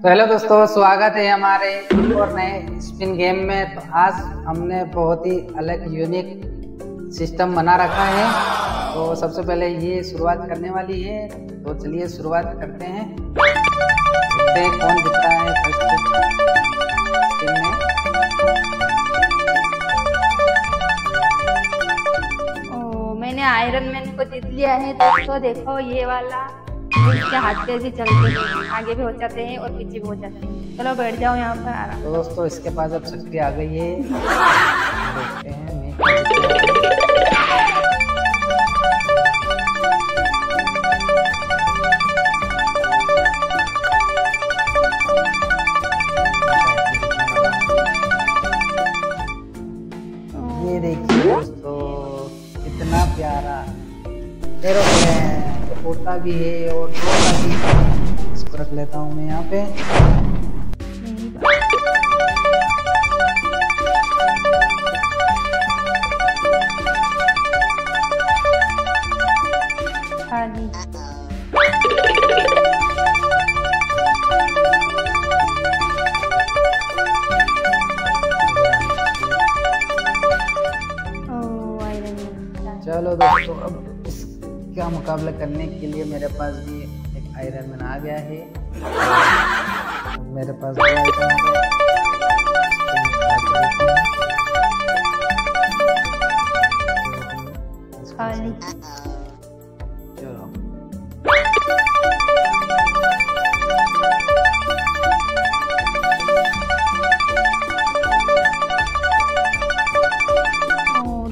तो हेलो दोस्तों, स्वागत है हमारे और नए स्पिन गेम में। तो आज हमने बहुत ही अलग यूनिक सिस्टम बना रखा है। तो सबसे पहले ये शुरुआत करने वाली है। तो चलिए शुरुआत करते हैं। देखते हैं कौन जीतता है मैंने आयरन मैन को जीत लिया है। दोस्तों देखो ये वाला। इसके हाथ पे ऐसे चलते हैं आगे भी हो जाते हैं और पीछे भी हो जाते हैं। चलो बैठ जाओ यहाँ पर, आराम तो दोस्तों, इसके पास अब शक्ति आ गई है। देखते हूँ। ये देखिए, दोस्तों, कितना प्यारा। एरोप्लेन उड़ता भी है और दौड़ता भी है इसको रख लेता हूँ मैं यहाँ पे। चलो दोस्तों अब इसका मुकाबला करने के लिए मेरे पास भी एक आयरन मैन आ गया है। मेरे पास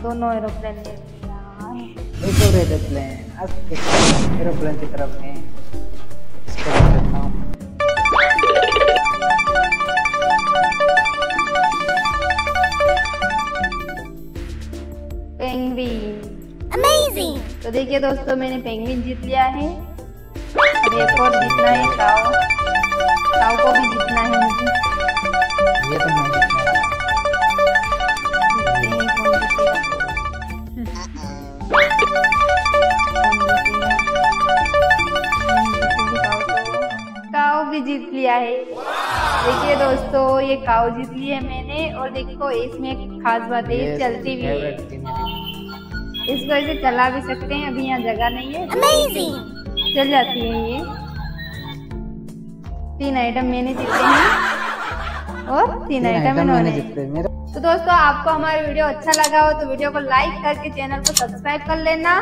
दोनों एरोप्लेन एरोप्लेन की तरफ़ में इसको देता हूँ। पेंगुइन। अमेजिंग तो देखिए दोस्तों मैंने पेंगुइन जीत लिया है। अब एक और जीतना है काओ काओ को भी जीतना है मुझे। भी जीत लिया है। देखिए दोस्तों ये काओ जीत ली है मैंने और देखो इसमें एक खास बात है चलती भी है। इसको ऐसे चला भी सकते हैं अभी यहाँ जगह नहीं है। चल जाती है ये। तीन आइटम मैंने जीते हैं। और तीन आइटम आइटम इन्होंने। जीते मेरे तो दोस्तों आपको हमारा वीडियो अच्छा लगा हो तो वीडियो को लाइक करके चैनल को सब्सक्राइब कर लेना।